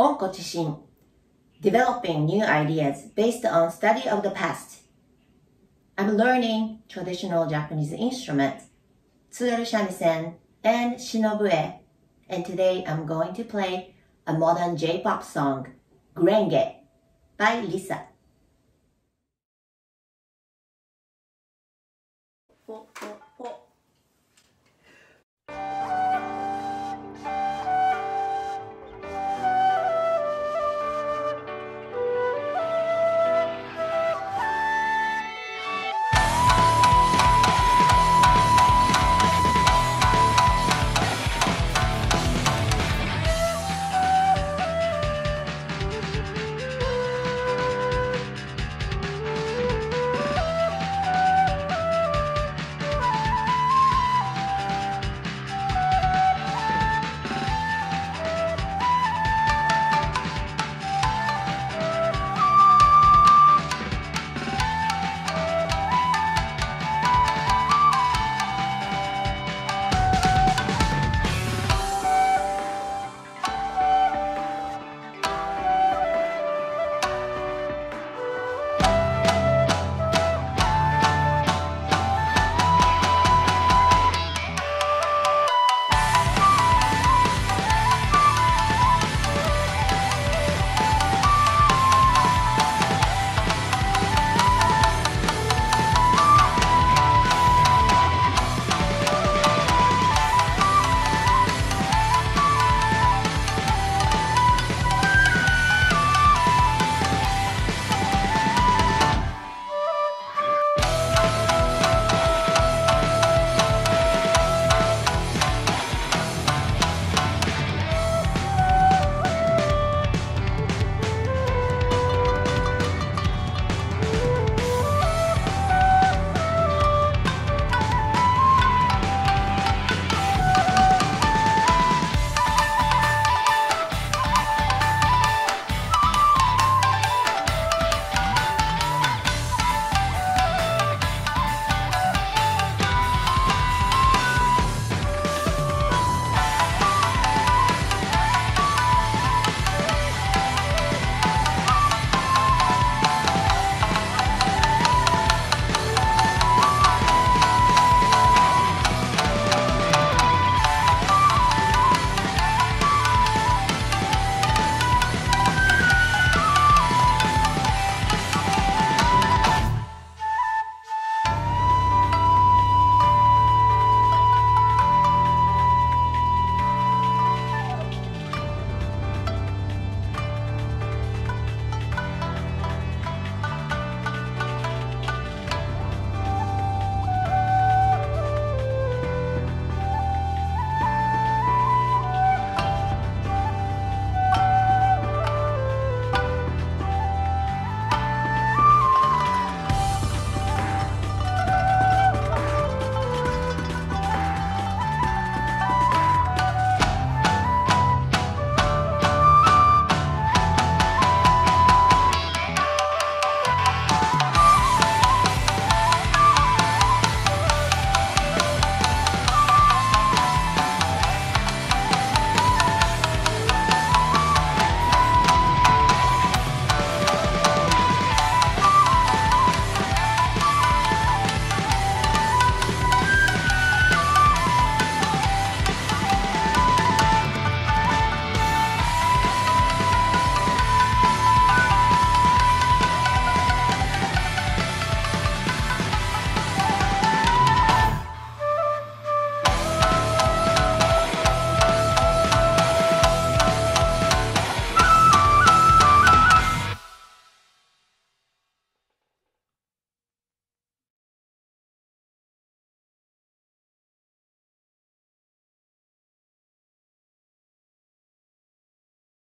Onkochishin, developing new ideas based on study of the past. I'm learning traditional Japanese instruments, tsugaru shamisen and shinobue, and today I'm going to play a modern J-pop song, Gurenge by Lisa. Oh, oh.